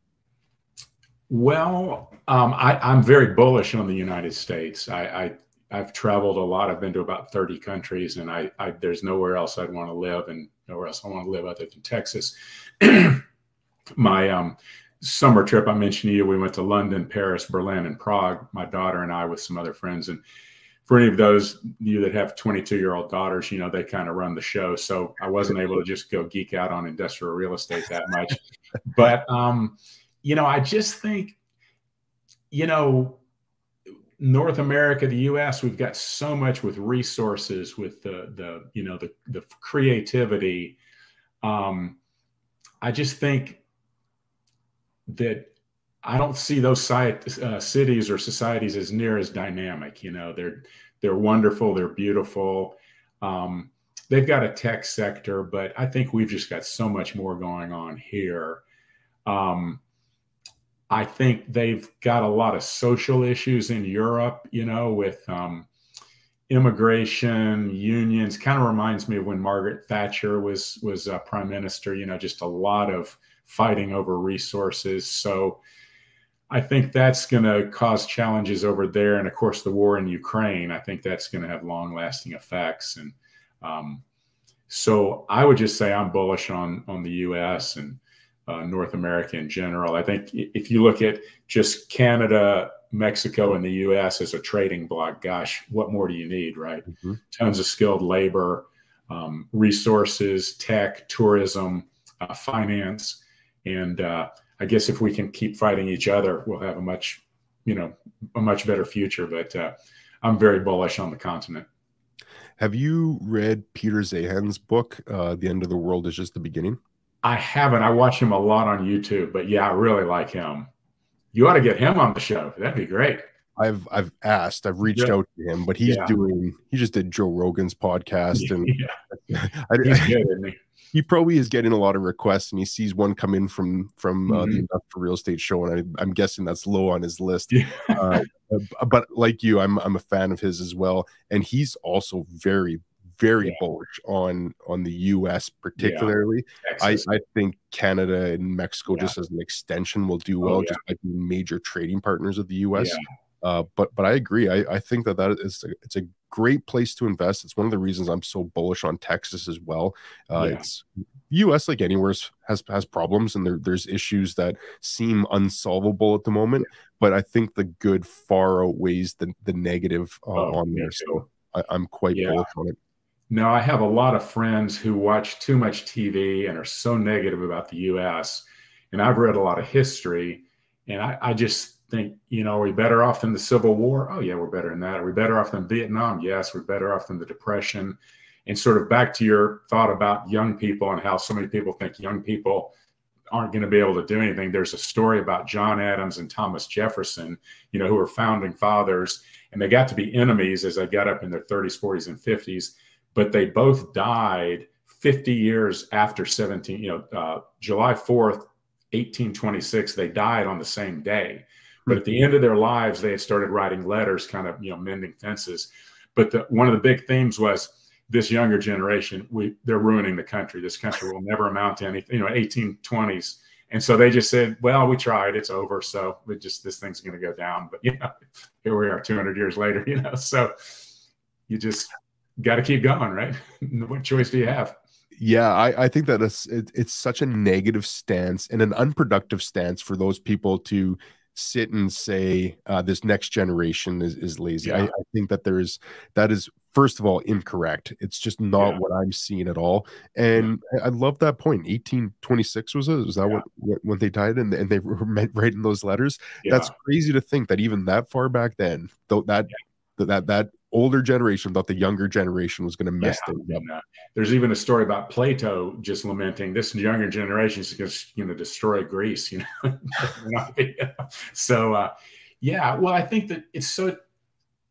Well, um, I, am very bullish on the United States. I, I I've traveled a lot. I've been to about 30 countries, and I, I there's nowhere else I'd want to live, and nowhere else I want to live other than Texas. *clears throat* my um, summer trip I mentioned to you, we went to London, Paris, Berlin, and Prague. My daughter and I, with some other friends, and for any of those you that have 22 year old daughters, you know they kind of run the show. So I wasn't able to just go geek out on industrial real estate that much, but um, you know, I just think, you know North America, the U.S., we've got so much with resources, with the the you know the the creativity. Um, I just think that I don't see those uh, cities or societies as near as dynamic. You know, they're they're wonderful, they're beautiful. Um, they've got a tech sector, but I think we've just got so much more going on here. Um, I think they've got a lot of social issues in Europe, you know, with um, immigration, unions. Kind of reminds me of when Margaret Thatcher was was uh, prime minister. You know, just a lot of fighting over resources. So I think that's going to cause challenges over there, and of course, the war in Ukraine. I think that's going to have long-lasting effects, and um, so I would just say I'm bullish on on the U.S. and uh, North America in general. I think if you look at just Canada, Mexico, and the U.S. as a trading bloc, gosh, what more do you need, right? Mm-hmm. Tons of skilled labor, um, resources, tech, tourism, uh, finance, and uh, I guess if we can keep fighting each other, we'll have a much, you know, a much better future. But uh, I'm very bullish on the continent. Have you read Peter Zeihan's book, uh, "The End of the World Is Just the Beginning"? I haven't. I watch him a lot on YouTube, but yeah, I really like him. You ought to get him on the show. That'd be great. I've I've asked, I've reached yeah. out to him, but he's yeah. doing he just did Joe Rogan's podcast and *laughs* yeah. *laughs* I, he's good, isn't he? he probably is getting a lot of requests and he sees one come in from from uh, mm-hmm. the industrial real estate show and I, am guessing that's low on his list yeah. uh, but like you I'm, I'm a fan of his as well and he's also very very yeah. bullish on on the us particularly yeah. I, I think canada and mexico just as an extension will do oh, well oh, just by being major trading partners of the us uh, but but I agree. I, I think that that is a, it's a great place to invest. It's one of the reasons I'm so bullish on Texas as well. Uh, yeah. It's U.S. like anywhere has has problems and there, there's issues that seem unsolvable at the moment. But I think the good far outweighs the the negative uh, oh, on there. So I, am quite yeah. bullish on it. No, I have a lot of friends who watch too much TV and are so negative about the U.S. And I've read a lot of history, and I, I just think, you know, are we better off than the Civil War? Oh, yeah, we're better than that. Are we better off than Vietnam? Yes, we're better off than the Depression. And sort of back to your thought about young people and how so many people think young people aren't going to be able to do anything. There's a story about John Adams and Thomas Jefferson, you know, who were founding fathers, and they got to be enemies as they got up in their 30s, 40s, and 50s, but they both died 50 years after 17, you know, uh, July 4th, 1826, they died on the same day. But at the end of their lives, they had started writing letters, kind of you know mending fences. But the, one of the big themes was this younger generation. We they're ruining the country. This country will never amount to anything. You know, 1820s. And so they just said, "Well, we tried. It's over. So we just this thing's going to go down." But you know, *laughs* here we are, 200 years later. You know, so you just got to keep going, right? *laughs* what choice do you have? yeah i, I think that it's, it, it's such a negative stance and an unproductive stance for those people to sit and say uh, this next generation is, is lazy. Yeah. I, I, think that there is that is first of all incorrect. It's just not yeah. what I'm seeing at all. And yeah. I, I, love that point. 1826 was it? Was that what when they died and, and they *laughs* were writing those letters? That's crazy to think that even that far back then, though that that that older generation thought the younger generation was going to mess yeah, things up. Uh, there's even a story about Plato just lamenting this younger generation is going to you know destroy Greece. You know, *laughs* so uh, yeah. Well, I think that it's so.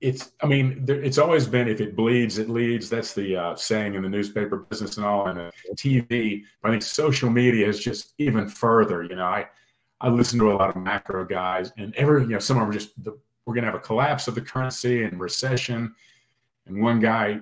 It's. I mean, there, it's always been if it bleeds, it leads. That's the uh, saying in the newspaper business and all, and TV. But I think social media is just even further. You know, I I listen to a lot of macro guys, and every you know some of them are just the we're going to have a collapse of the currency and recession. And one guy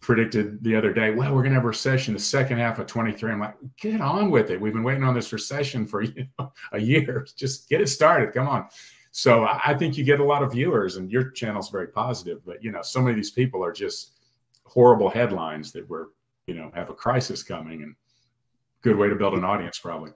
predicted the other day, well, we're going to have a recession the second half of 23. I'm like, get on with it. We've been waiting on this recession for *laughs* you know, a year. Just get it started. Come on. So I think you get a lot of viewers, and your channel's very positive. But you know, so many of these people are just horrible headlines that we're you know have a crisis coming, and good way to build an audience probably.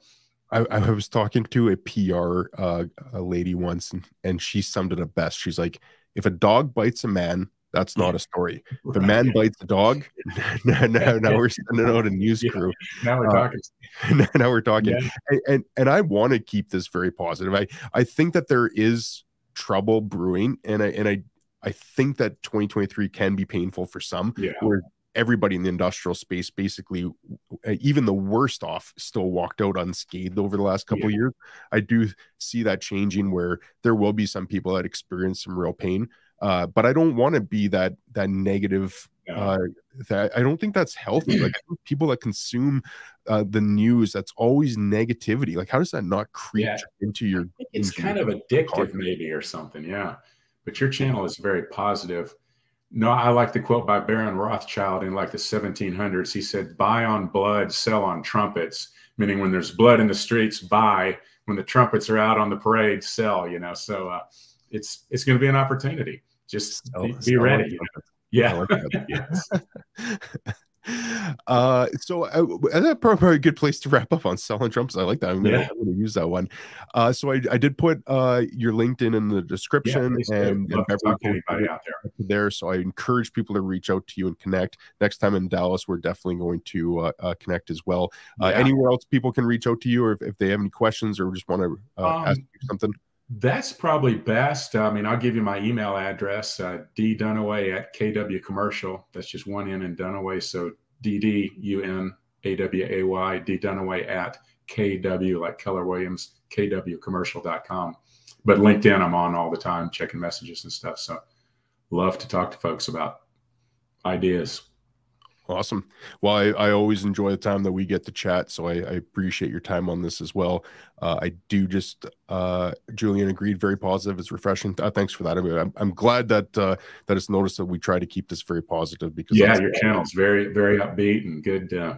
I, I, was talking to a PR uh, a lady once, and, and she summed it up best. She's like, "If a dog bites a man, that's not a story. If a man bites a dog, *laughs* now, now, now we're sending out a news *laughs* crew. Yeah, now we're uh, talking. *laughs* Uh, now we're talking. Yeah. And, and and I want to keep this very positive. I I think that there is trouble brewing, and I and I I think that 2023 can be painful for some. Yeah. Where everybody in the industrial space basically even the worst off still walked out unscathed over the last couple yeah. years. I do see that changing where there will be some people that experience some real pain uh, but i don't want to be that that negative uh, that i don't think that's healthy. Like people that consume uh, the news that's always negativity. Like how does that not creep yeah. into your it's kind of addictive maybe or something yeah. But your channel is very positive no, I like the quote by Baron Rothschild in like the 1700s. He said, buy on blood, sell on trumpets, meaning when there's blood in the streets, buy. when the trumpets are out on the parade, sell. You know, so uh, it's it's going to be an opportunity. Just be, be ready. You know? Yeah. yes. *laughs* uh so uh, that's probably a good place to wrap up on selling trumps. I like that. I'm gonna, yeah. I'm gonna use that one. Uh so I, I did put uh your linkedin in the description yeah, and, and anybody out there. there. So i encourage people to reach out to you and connect. Next time in dallas we're definitely going to uh, uh connect as well. Uh, yeah. anywhere else people can reach out to you or if, if they have any questions or just want to uh, um, ask you something that's probably best. I mean, I'll give you my email address, uh, Dunaway at KW Commercial. That's just one N in Dunaway. So D D U N A W A Y, D Dunaway at KW, like Keller Williams, KWCommercial.com. But LinkedIn, I'm on all the time, checking messages and stuff. So love to talk to folks about ideas. Awesome. Well, I, I always enjoy the time that we get to chat, so I, I appreciate your time on this as well. Uh, I do just, uh, Julian agreed, very positive. It's refreshing. Uh, thanks for that. I mean, I'm, I'm glad that uh, that it's noticed that we try to keep this very positive because yeah, your channel's very very upbeat and good, uh,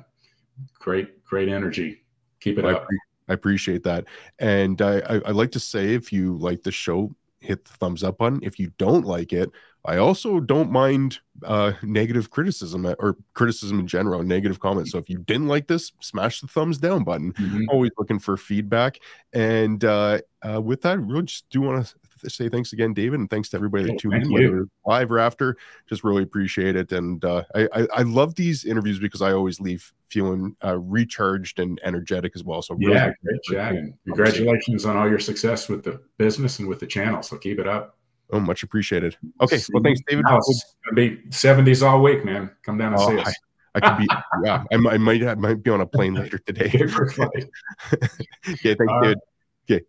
great great energy. Keep it well, up. I, I, appreciate that, and I, I I like to say if you like the show, hit the thumbs up button. If you don't like it, I also don't mind uh, negative criticism or criticism in general, negative comments. So if you didn't like this, smash the thumbs down button. Mm-hmm. Always looking for feedback. And uh, uh, with that, really just do want to say thanks again, David, and thanks to everybody that tuned in, whether live or after. Just really appreciate it. And uh, I, I, I love these interviews because I always leave feeling uh, recharged and energetic as well. So really yeah, great chat. And congratulations on all your success with the business and with the channel. So keep it up. Oh, much appreciated. Okay. See, well, thanks, David. Now it's gonna be 70s all week, man. Come down and oh, see us. I, I could be, *laughs* yeah, I, I might, I might be on a plane later today. *laughs* okay, thanks, David. Okay.